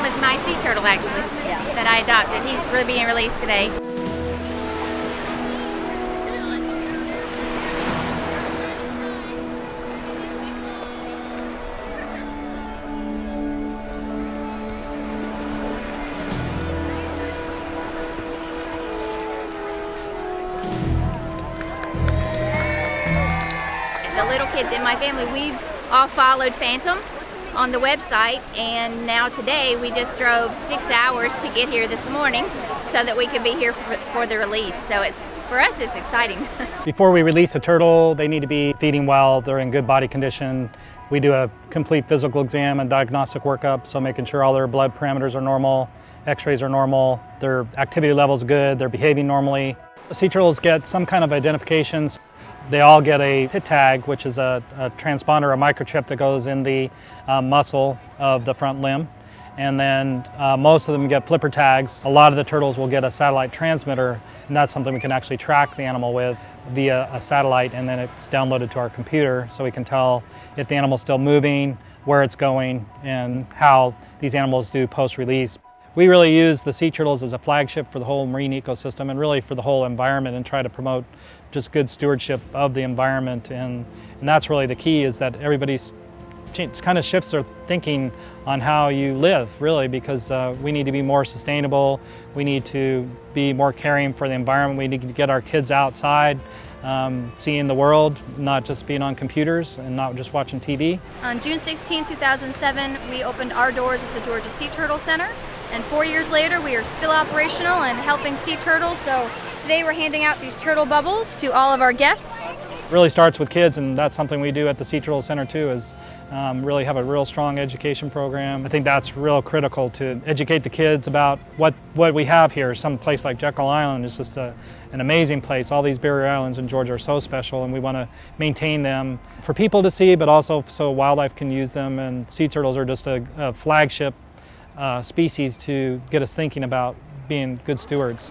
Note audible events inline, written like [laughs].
my sea turtle actually that I adopted. He's really being released today. The little kids in my family, we've all followed Phantom on the website and now today we just drove six hours to get here this morning so that we could be here for, for the release. So it's for us it's exciting. [laughs] Before we release a turtle, they need to be feeding well, they're in good body condition. We do a complete physical exam and diagnostic workup, so making sure all their blood parameters are normal, x-rays are normal, their activity level's good, they're behaving normally. Sea turtles get some kind of identifications. They all get a PIT tag, which is a, a transponder, a microchip that goes in the uh, muscle of the front limb. And then uh, most of them get flipper tags. A lot of the turtles will get a satellite transmitter, and that's something we can actually track the animal with via a satellite, and then it's downloaded to our computer so we can tell if the animal's still moving, where it's going, and how these animals do post-release. We really use the sea turtles as a flagship for the whole marine ecosystem and really for the whole environment and try to promote just good stewardship of the environment. And, and that's really the key is that everybody's kind of shifts their thinking on how you live, really, because uh, we need to be more sustainable. We need to be more caring for the environment. We need to get our kids outside, um, seeing the world, not just being on computers and not just watching TV. On June 16, 2007, we opened our doors as the Georgia Sea Turtle Center. And four years later, we are still operational and helping sea turtles. So today we're handing out these turtle bubbles to all of our guests. really starts with kids, and that's something we do at the Sea Turtle Center too, is um, really have a real strong education program. I think that's real critical to educate the kids about what, what we have here. Some place like Jekyll Island is just a, an amazing place. All these barrier islands in Georgia are so special, and we want to maintain them for people to see, but also so wildlife can use them. And sea turtles are just a, a flagship uh, species to get us thinking about being good stewards.